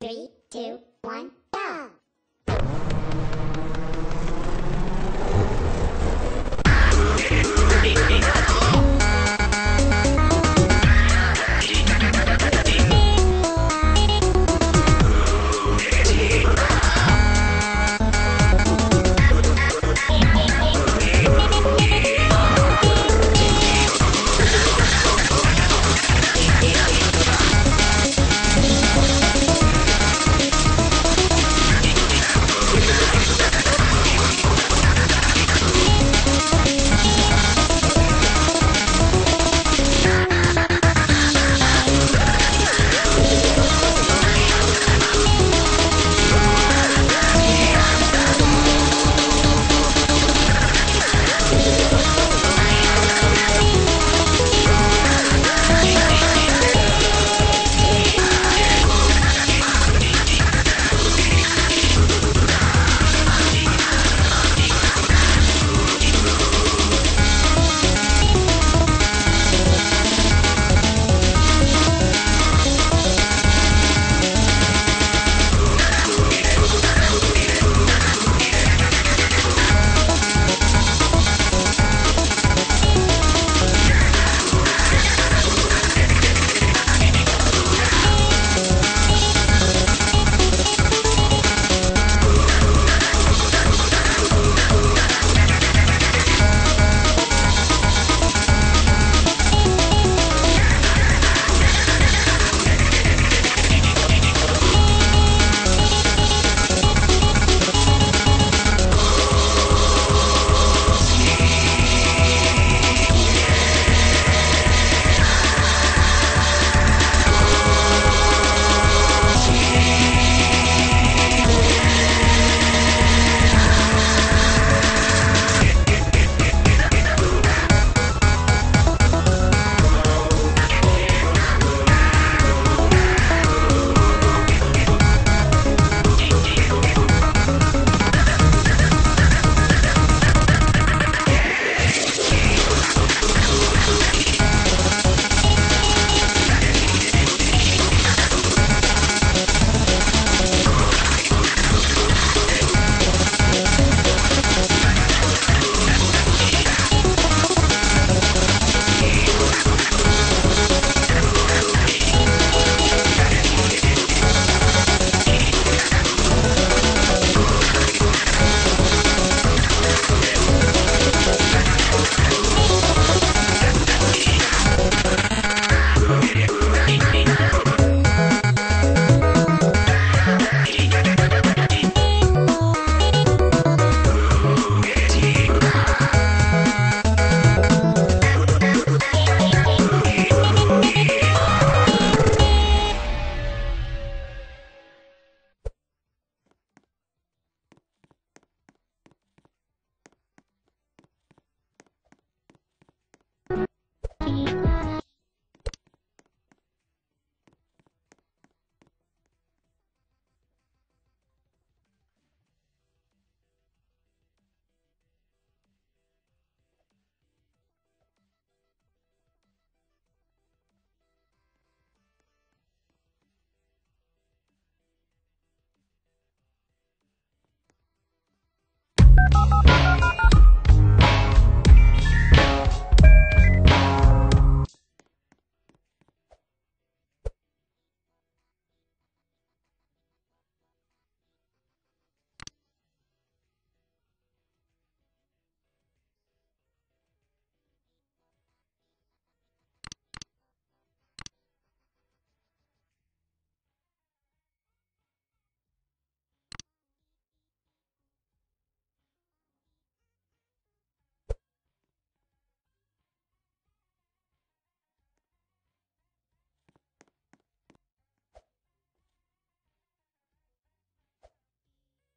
Three, two, one,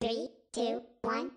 Three, two, one,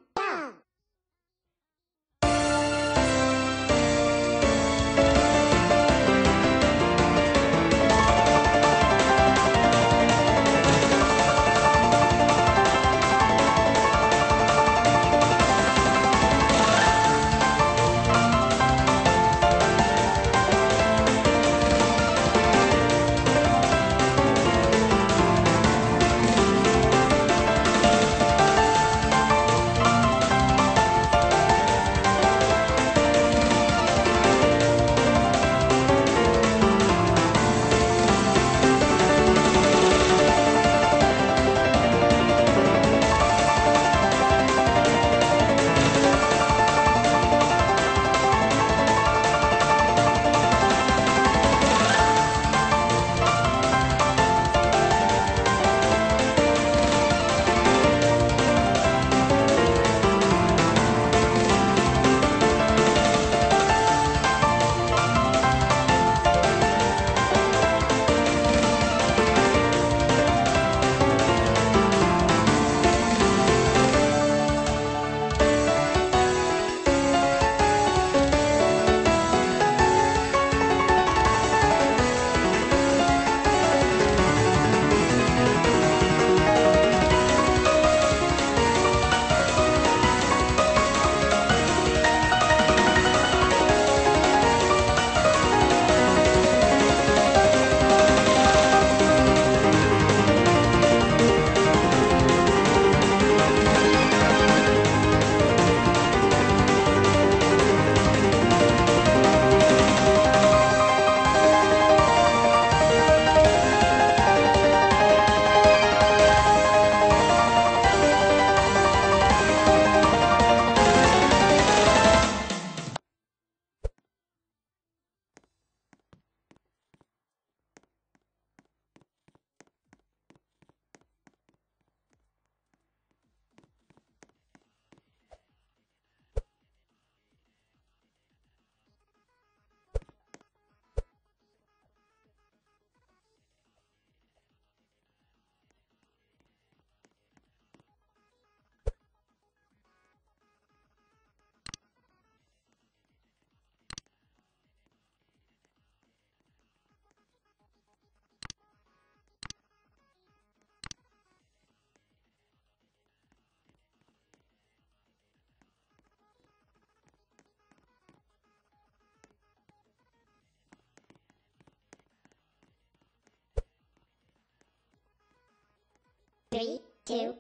Three, two.